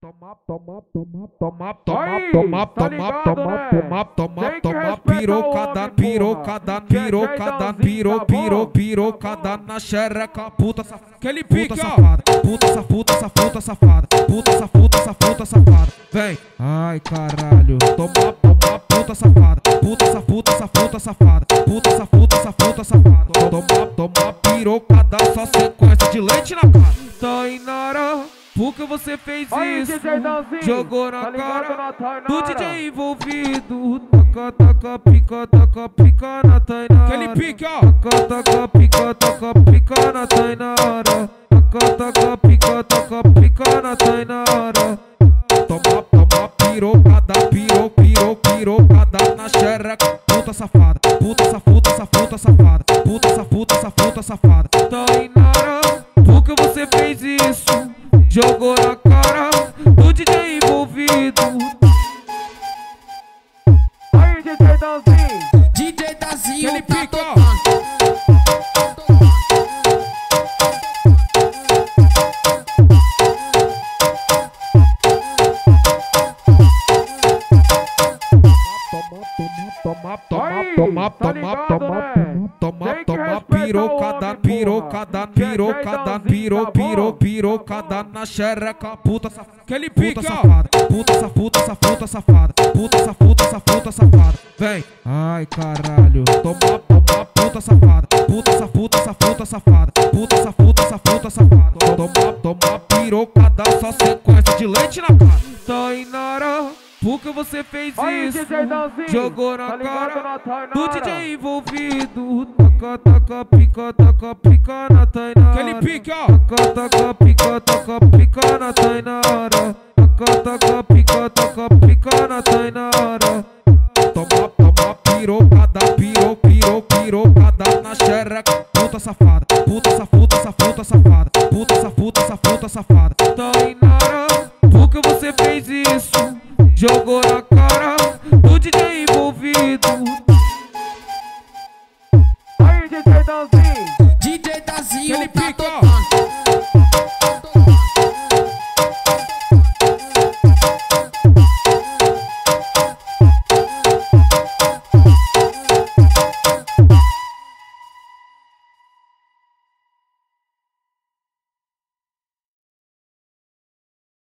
Toma, toma, toma, toma, toma, toma, tá toma, toma, né? toma, toma, Tem que toma, respeitar o pirocada, pirocada, pirocada, piro, tá piro, pirocada na xereca, puta safada, Aquele puta safada, puta essa puta safada, puta essa puta safada, vem, ai caralho, toma, toma, puta safada, puta essa puta safada, puta essa puta safada, toma, toma, pirocada, só sequência de leite na cara, Tainara, por que você fez Aí, isso? Jogou na tá cara do DJ envolvido. Taca, taca, pica, taca, pica na Tainara. Aquele pique, ó. Taca, taca, pica, taca, pica na Tainara. Taca, taca, pica, taca, pica na Tainara. Toma, toma, pirocada, piro, piro, pirocada na xereca. Puta safada, puta essa puta safada. Puta essa puta safada. Jogou na cara do DJ envolvido. Aí, DJ Danzinho. DJ Dazinho Aquele tá pique, ó. tocando. Toma, toma, Aí, toma, tá toma, ligado, toma, né? toma, Tem que toma, respeitar o pirocada, homem, pirocada, porra. Que é pirocada, jeitãozinho, piro, tá piro, bom? pirocada na xereca, puta safada. Aquele ó. safada, puta essa puta safada, puta essa puta safada, vem, ai caralho, toma, toma, puta safada, puta essa puta safada, puta essa puta safada, toma, toma, pirocada, só sequência de leite na cara, Tainara, por que você fez Aí, isso? Jogou na tá cara do DJ envolvido, taca, taca, pica, taca, pica na Tainara. Aquele pique, ó. Taca, taca, pica, na Tainara. Taca, taca, pica, taca, pica na Tainara. Toma, toma, pirocada, piro, piro, pirocada na xereca. Puta safada, puta essa puta safada. Puta essa puta safada. Tainara, por que você fez isso? Jogou na cara do DJ envolvido. Gale